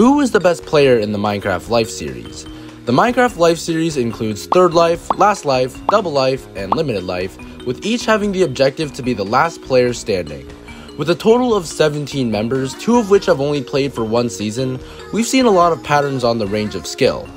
Who is the best player in the Minecraft Life series? The Minecraft Life series includes Third Life, Last Life, Double Life, and Limited Life, with each having the objective to be the last player standing. With a total of 17 members, two of which have only played for one season, we've seen a lot of patterns on the range of skill.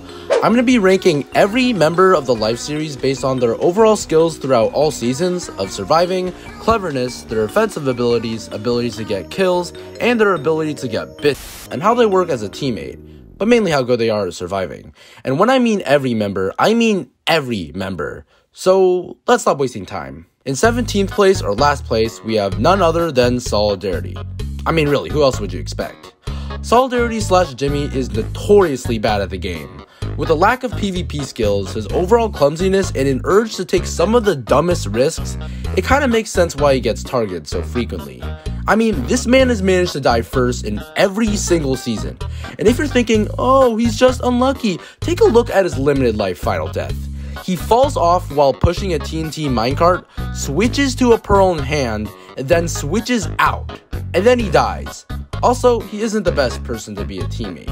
I'm going to be ranking every member of the Life series based on their overall skills throughout all seasons of surviving, cleverness, their offensive abilities, abilities to get kills, and their ability to get bit, and how they work as a teammate, but mainly how good they are at surviving. And when I mean every member, I mean every member. So let's stop wasting time. In 17th place or last place, we have none other than Solidarity. I mean, really, who else would you expect? Solidarity slash Jimmy is notoriously bad at the game. With a lack of PvP skills, his overall clumsiness, and an urge to take some of the dumbest risks, it kinda makes sense why he gets targeted so frequently. I mean, this man has managed to die first in every single season. And if you're thinking, oh, he's just unlucky, take a look at his limited life final death. He falls off while pushing a TNT minecart, switches to a pearl in hand, and then switches out. And then he dies. Also, he isn't the best person to be a teammate.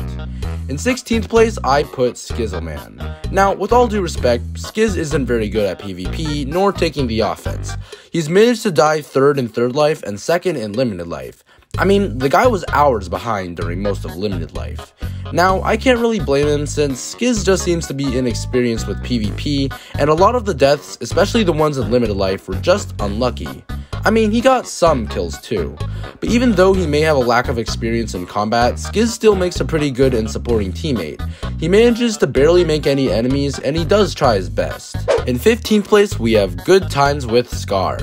In 16th place, I put Skizzleman. Now, with all due respect, Skizz isn't very good at PvP, nor taking the offense. He's managed to die third in third life and second in limited life. I mean, the guy was hours behind during most of limited life. Now, I can't really blame him since Skizz just seems to be inexperienced with PvP, and a lot of the deaths, especially the ones in limited life, were just unlucky. I mean, he got some kills too. But even though he may have a lack of experience in combat, Skizz still makes a pretty good and supporting teammate. He manages to barely make any enemies, and he does try his best. In 15th place, we have Good Times with Scar.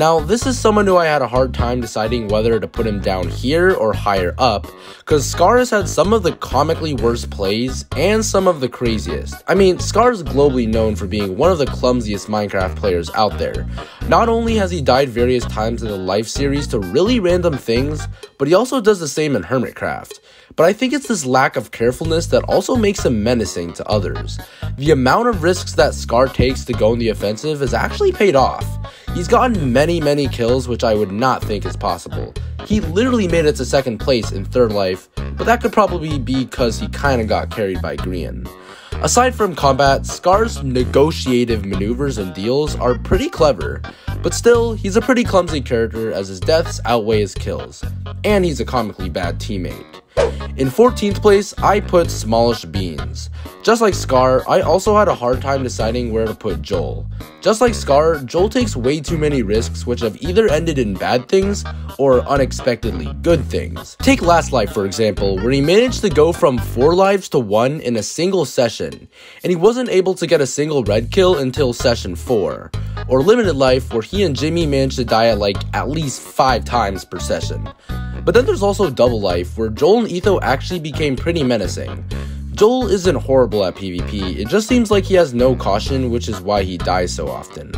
Now, this is someone who I had a hard time deciding whether to put him down here or higher up, because Scar has had some of the comically worst plays and some of the craziest. I mean, Scar is globally known for being one of the clumsiest Minecraft players out there. Not only has he died various times in the Life series to really random things, but he also does the same in Hermitcraft. But I think it's this lack of carefulness that also makes him menacing to others. The amount of risks that Scar takes to go in the offensive has actually paid off. He's gotten many, many kills, which I would not think is possible. He literally made it to second place in Third Life, but that could probably be because he kinda got carried by Grian. Aside from combat, Scar's negotiative maneuvers and deals are pretty clever, but still, he's a pretty clumsy character as his deaths outweigh his kills, and he's a comically bad teammate. In 14th place, I put Smallish Beans. Just like Scar, I also had a hard time deciding where to put Joel. Just like Scar, Joel takes way too many risks which have either ended in bad things or unexpectedly good things. Take Last Life for example, where he managed to go from 4 lives to 1 in a single session, and he wasn't able to get a single red kill until session 4. Or Limited Life, where he and Jimmy managed to die at like at least 5 times per session. But then there's also Double Life, where Joel and Etho actually became pretty menacing. Joel isn't horrible at PvP, it just seems like he has no caution, which is why he dies so often.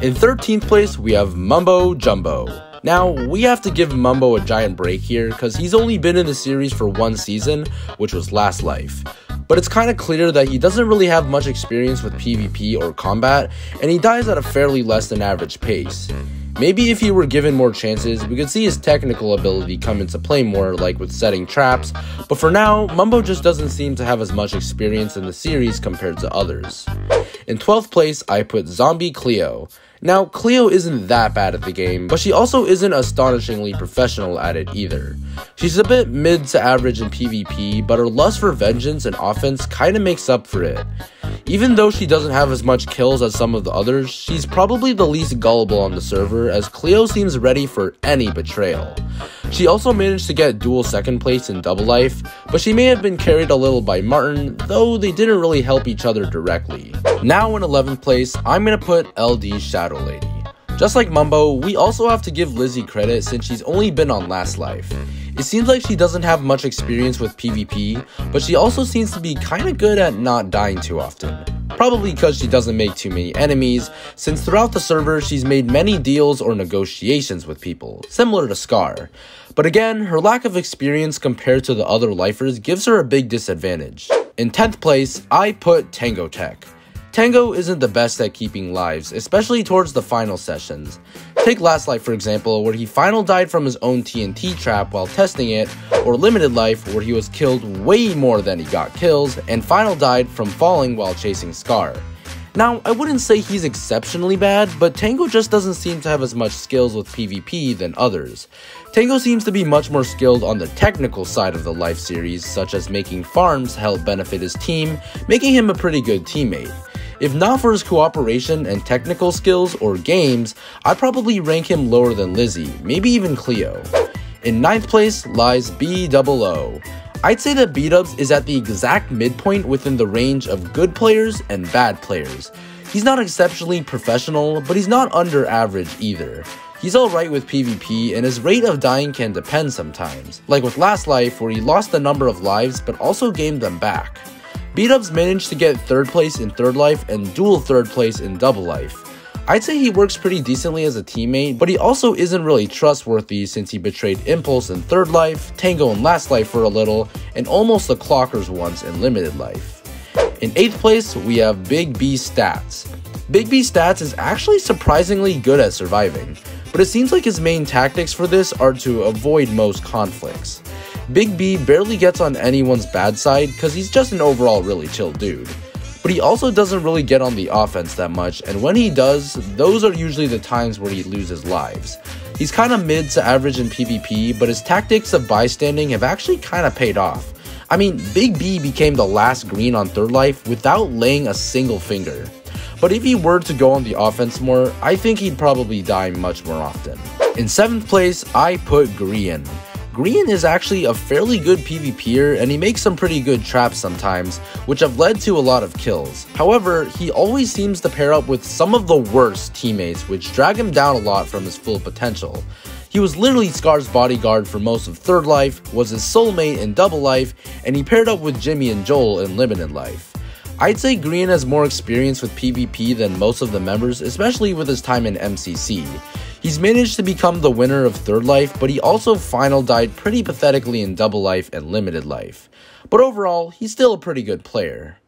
In 13th place, we have Mumbo Jumbo. Now, we have to give Mumbo a giant break here, because he's only been in the series for one season, which was Last Life. But it's kinda clear that he doesn't really have much experience with PvP or combat, and he dies at a fairly less than average pace. Maybe if he were given more chances, we could see his technical ability come into play more, like with setting traps, but for now, Mumbo just doesn't seem to have as much experience in the series compared to others. In 12th place, I put Zombie Cleo. Now, Cleo isn't that bad at the game, but she also isn't astonishingly professional at it either. She's a bit mid to average in PvP, but her lust for vengeance and offense kinda makes up for it. Even though she doesn't have as much kills as some of the others, she's probably the least gullible on the server as Cleo seems ready for any betrayal. She also managed to get dual second place in Double Life, but she may have been carried a little by Martin, though they didn't really help each other directly. Now in 11th place, I'm gonna put LD Shadow Lady. Just like Mumbo, we also have to give Lizzie credit since she's only been on Last Life. It seems like she doesn't have much experience with PvP, but she also seems to be kinda good at not dying too often. Probably because she doesn't make too many enemies, since throughout the server she's made many deals or negotiations with people, similar to Scar. But again, her lack of experience compared to the other lifers gives her a big disadvantage. In 10th place, I put TangoTek. Tango isn't the best at keeping lives, especially towards the final sessions. Take Last Life for example, where he final died from his own TNT trap while testing it, or Limited Life, where he was killed way more than he got kills, and final died from falling while chasing Scar. Now, I wouldn't say he's exceptionally bad, but Tango just doesn't seem to have as much skills with PvP than others. Tango seems to be much more skilled on the technical side of the life series, such as making farms help benefit his team, making him a pretty good teammate. If not for his cooperation and technical skills or games, I'd probably rank him lower than Lizzie, maybe even Cleo. In ninth place lies B-double-O. I'd say that B-Dubs is at the exact midpoint within the range of good players and bad players. He's not exceptionally professional, but he's not under average either. He's alright with PvP, and his rate of dying can depend sometimes, like with Last Life where he lost a number of lives but also gained them back. B-Dubs managed to get 3rd place in Third Life and dual 3rd place in Double Life. I'd say he works pretty decently as a teammate, but he also isn't really trustworthy since he betrayed Impulse in Third Life, Tango in Last Life for a little, and almost the Clockers once in Limited Life. In 8th place, we have Big B Stats. Big B Stats is actually surprisingly good at surviving, but it seems like his main tactics for this are to avoid most conflicts. Big B barely gets on anyone's bad side because he's just an overall really chill dude but he also doesn't really get on the offense that much, and when he does, those are usually the times where he loses lives. He's kind of mid to average in PvP, but his tactics of bystanding have actually kind of paid off. I mean, Big B became the last green on Third Life without laying a single finger. But if he were to go on the offense more, I think he'd probably die much more often. In 7th place, I put Grian. Grian is actually a fairly good PvPer and he makes some pretty good traps sometimes, which have led to a lot of kills. However, he always seems to pair up with some of the worst teammates which drag him down a lot from his full potential. He was literally Scar's bodyguard for most of Third Life, was his soulmate in Double Life, and he paired up with Jimmy and Joel in Limited Life. I'd say Grian has more experience with PvP than most of the members, especially with his time in MCC. He's managed to become the winner of Third Life, but he also final died pretty pathetically in Double Life and Limited Life. But overall, he's still a pretty good player.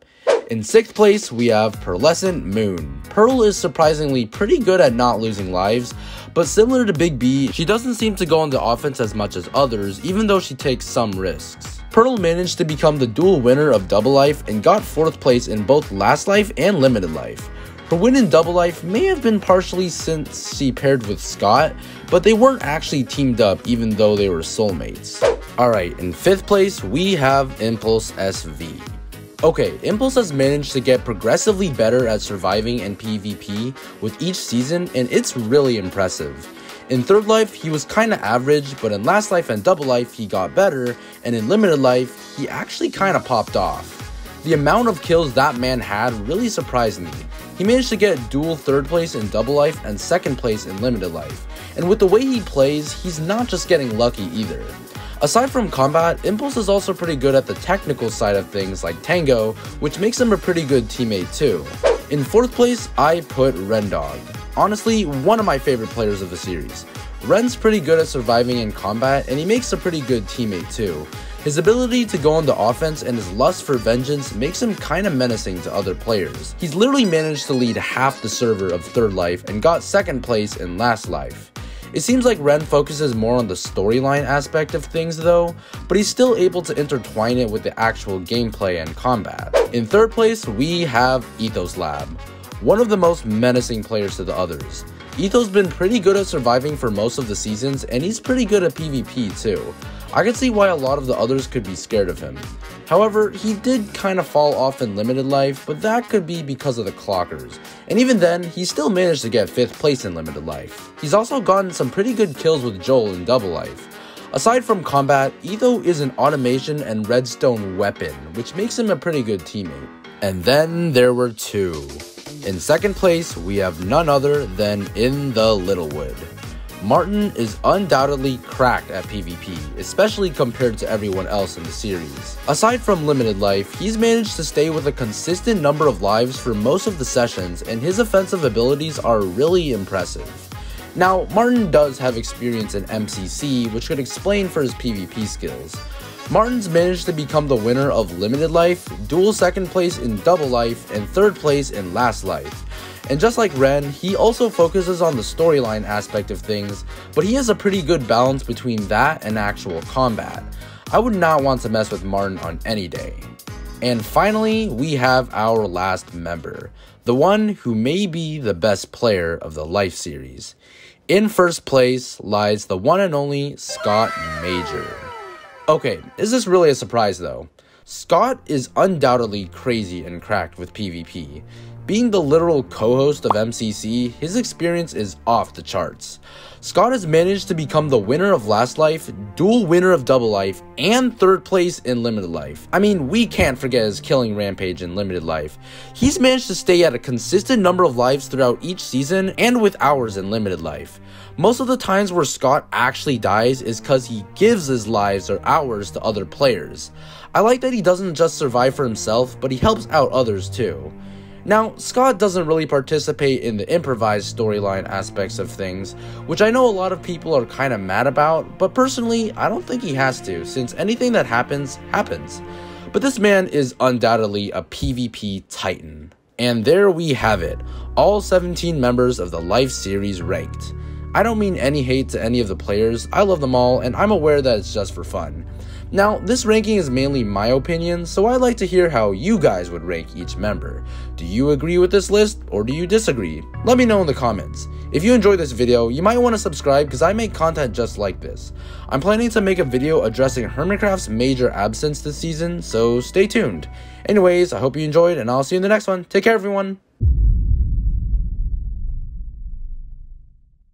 In 6th place, we have Pearlescent Moon. Pearl is surprisingly pretty good at not losing lives, but similar to Big B, she doesn't seem to go on the offense as much as others, even though she takes some risks. Pearl managed to become the dual winner of Double Life and got 4th place in both Last Life and Limited Life. Her win in Double Life may have been partially since she paired with Scott, but they weren't actually teamed up even though they were soulmates. Alright, in 5th place, we have Impulse SV. Okay, Impulse has managed to get progressively better at surviving and PvP with each season, and it's really impressive. In Third Life, he was kinda average, but in Last Life and Double Life, he got better, and in Limited Life, he actually kinda popped off. The amount of kills that man had really surprised me, he managed to get dual third place in Double Life and second place in Limited Life, and with the way he plays, he's not just getting lucky either. Aside from combat, Impulse is also pretty good at the technical side of things like Tango, which makes him a pretty good teammate too. In fourth place, I put Rendog. Honestly, one of my favorite players of the series. Ren's pretty good at surviving in combat, and he makes a pretty good teammate too. His ability to go on the offense and his lust for vengeance makes him kinda menacing to other players. He's literally managed to lead half the server of Third Life and got second place in Last Life. It seems like Ren focuses more on the storyline aspect of things though, but he's still able to intertwine it with the actual gameplay and combat. In third place, we have Ethos Lab, one of the most menacing players to the others. Ethos has been pretty good at surviving for most of the seasons, and he's pretty good at PvP too. I can see why a lot of the others could be scared of him. However, he did kind of fall off in limited life, but that could be because of the clockers. And even then, he still managed to get 5th place in limited life. He's also gotten some pretty good kills with Joel in double life. Aside from combat, Etho is an automation and redstone weapon, which makes him a pretty good teammate. And then there were two. In second place, we have none other than In the Littlewood. Martin is undoubtedly cracked at PvP, especially compared to everyone else in the series. Aside from limited life, he's managed to stay with a consistent number of lives for most of the sessions and his offensive abilities are really impressive. Now, Martin does have experience in MCC, which could explain for his PvP skills. Martin's managed to become the winner of Limited Life, dual second place in Double Life, and third place in Last Life And just like Ren, he also focuses on the storyline aspect of things, but he has a pretty good balance between that and actual combat. I would not want to mess with Martin on any day. And finally, we have our last member, the one who may be the best player of the Life series. In first place lies the one and only Scott Major. Okay, is this really a surprise though? Scott is undoubtedly crazy and cracked with PvP. Being the literal co host of MCC, his experience is off the charts. Scott has managed to become the winner of Last Life, dual winner of Double Life, and third place in Limited Life. I mean, we can't forget his killing rampage in Limited Life. He's managed to stay at a consistent number of lives throughout each season and with hours in Limited Life. Most of the times where Scott actually dies is because he gives his lives or hours to other players. I like that he doesn't just survive for himself, but he helps out others too. Now, Scott doesn't really participate in the improvised storyline aspects of things, which I know a lot of people are kind of mad about, but personally, I don't think he has to, since anything that happens, happens. But this man is undoubtedly a PvP titan. And there we have it, all 17 members of the Life series ranked. I don't mean any hate to any of the players, I love them all, and I'm aware that it's just for fun. Now, this ranking is mainly my opinion, so I'd like to hear how you guys would rank each member. Do you agree with this list, or do you disagree? Let me know in the comments. If you enjoyed this video, you might want to subscribe because I make content just like this. I'm planning to make a video addressing Hermitcraft's major absence this season, so stay tuned. Anyways, I hope you enjoyed, and I'll see you in the next one. Take care, everyone!